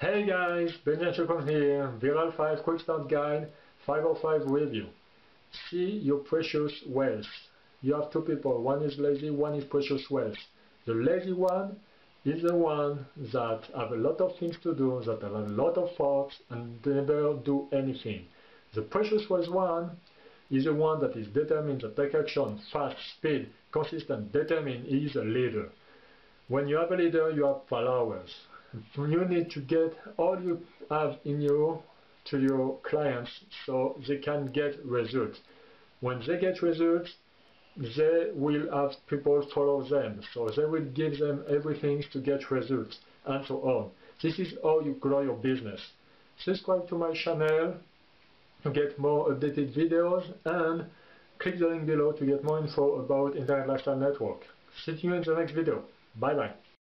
Hey guys, Benjamin Chocron here, Viral 5 Quick Start Guide 505 Review. See your precious wealth. You have two people, one is lazy, one is precious wealth. The lazy one is the one that have a lot of things to do, that have a lot of thoughts and never do anything. The precious wealth one is the one that is determined to take action, fast, speed, consistent, determined, he is a leader. When you have a leader, you have followers you need to get all you have in you to your clients so they can get results. When they get results, they will have people follow them, so they will give them everything to get results, and so on. This is how you grow your business. Subscribe to my channel to get more updated videos, and click the link below to get more info about Internet Lifestyle Network. See you in the next video. Bye bye.